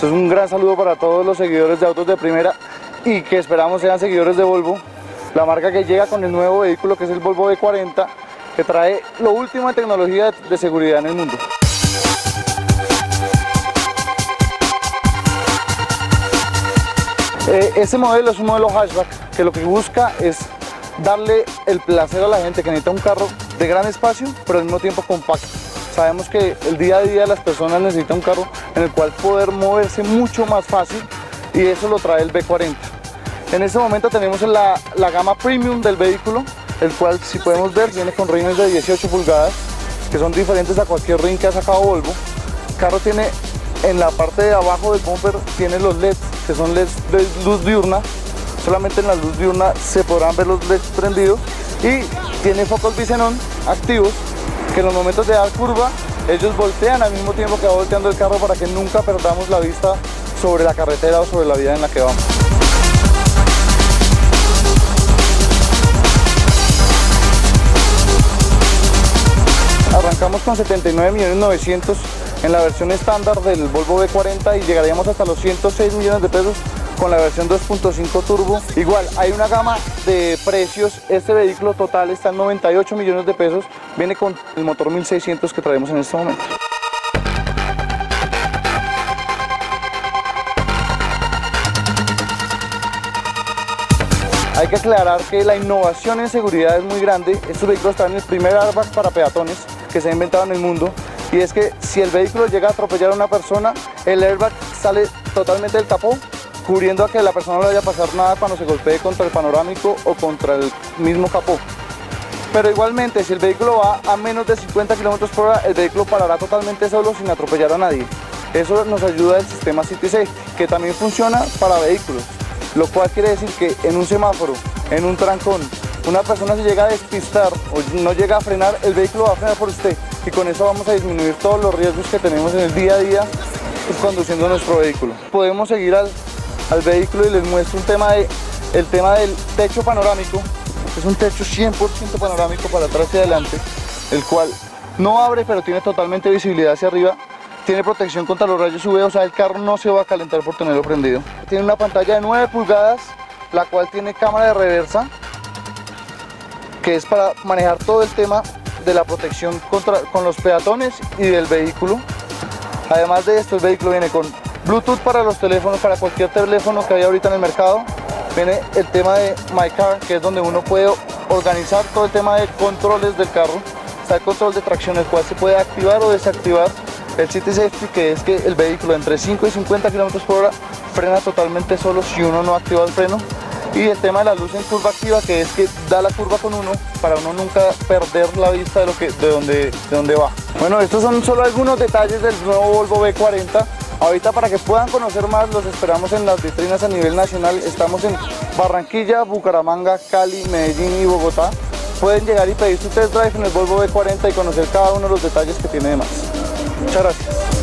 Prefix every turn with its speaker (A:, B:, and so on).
A: Esto es un gran saludo para todos los seguidores de Autos de Primera y que esperamos sean seguidores de Volvo. La marca que llega con el nuevo vehículo que es el Volvo V40 que trae lo último en tecnología de seguridad en el mundo. Eh, este modelo es un modelo hatchback que lo que busca es darle el placer a la gente que necesita un carro de gran espacio pero al mismo tiempo compacto. Sabemos que el día a día las personas necesitan un carro en el cual poder moverse mucho más fácil y eso lo trae el B40. En este momento tenemos la, la gama premium del vehículo, el cual si podemos ver viene con rines de 18 pulgadas que son diferentes a cualquier ring que ha sacado Volvo. El carro tiene en la parte de abajo del bumper tiene los LEDs que son LEDs de luz diurna solamente en la luz diurna se podrán ver los LEDs prendidos y tiene focos bisenón activos que en los momentos de dar curva ellos voltean al mismo tiempo que va volteando el carro para que nunca perdamos la vista sobre la carretera o sobre la vía en la que vamos. Arrancamos con 79.900.000 en la versión estándar del Volvo V40 y llegaríamos hasta los 106 millones de pesos con la versión 2.5 turbo. Igual, hay una gama de precios. Este vehículo total está en 98 millones de pesos. Viene con el motor 1600 que traemos en este momento. Hay que aclarar que la innovación en seguridad es muy grande. Estos vehículos traen el primer airbag para peatones que se ha inventado en el mundo. Y es que si el vehículo llega a atropellar a una persona, el airbag sale totalmente del capó cubriendo a que la persona no le vaya a pasar nada cuando se golpee contra el panorámico o contra el mismo capó. Pero igualmente, si el vehículo va a menos de 50 km por hora, el vehículo parará totalmente solo sin atropellar a nadie. Eso nos ayuda el sistema Safe, que también funciona para vehículos, lo cual quiere decir que en un semáforo, en un trancón, una persona se llega a despistar o no llega a frenar, el vehículo va a frenar por usted y con eso vamos a disminuir todos los riesgos que tenemos en el día a día conduciendo nuestro vehículo. Podemos seguir al al vehículo y les muestro un tema de, el tema del techo panorámico. Es un techo 100% panorámico para atrás y adelante, el cual no abre pero tiene totalmente visibilidad hacia arriba. Tiene protección contra los rayos UV, o sea el carro no se va a calentar por tenerlo prendido. Tiene una pantalla de 9 pulgadas, la cual tiene cámara de reversa, que es para manejar todo el tema de la protección contra, con los peatones y del vehículo. Además de esto, el vehículo viene con Bluetooth para los teléfonos, para cualquier teléfono que haya ahorita en el mercado. Viene el tema de My Car, que es donde uno puede organizar todo el tema de controles del carro. Está el control de tracción, el cual se puede activar o desactivar. El City Safety, que es que el vehículo entre 5 y 50 km por hora frena totalmente solo si uno no activa el freno. Y el tema de la luz en curva activa, que es que da la curva con uno para uno nunca perder la vista de, lo que, de, donde, de donde va. Bueno, estos son solo algunos detalles del nuevo Volvo V40. Ahorita para que puedan conocer más, los esperamos en las vitrinas a nivel nacional. Estamos en Barranquilla, Bucaramanga, Cali, Medellín y Bogotá. Pueden llegar y pedir su test drive en el Volvo V40 y conocer cada uno de los detalles que tiene de más. Muchas gracias.